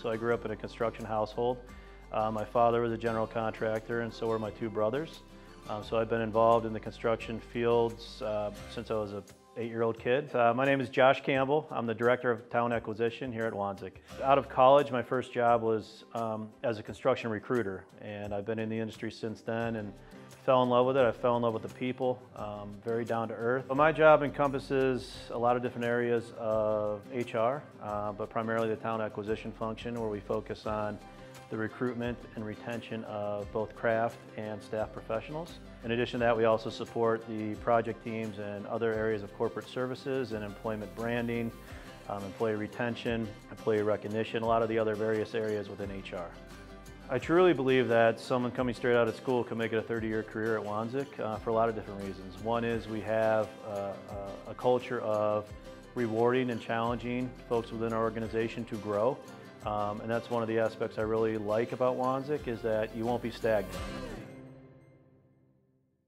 So I grew up in a construction household. Uh, my father was a general contractor and so were my two brothers. Um, so I've been involved in the construction fields uh, since I was a eight-year-old kid. Uh, my name is Josh Campbell. I'm the Director of Talent Acquisition here at Wanzek. Out of college, my first job was um, as a construction recruiter, and I've been in the industry since then and fell in love with it. I fell in love with the people, um, very down to earth. But my job encompasses a lot of different areas of HR, uh, but primarily the talent acquisition function where we focus on the recruitment and retention of both craft and staff professionals. In addition to that, we also support the project teams and other areas of corporate services and employment branding, um, employee retention, employee recognition, a lot of the other various areas within HR. I truly believe that someone coming straight out of school can make it a 30-year career at Wanzek uh, for a lot of different reasons. One is we have uh, a culture of rewarding and challenging folks within our organization to grow. Um, and that's one of the aspects I really like about Wanzek is that you won't be stagnant.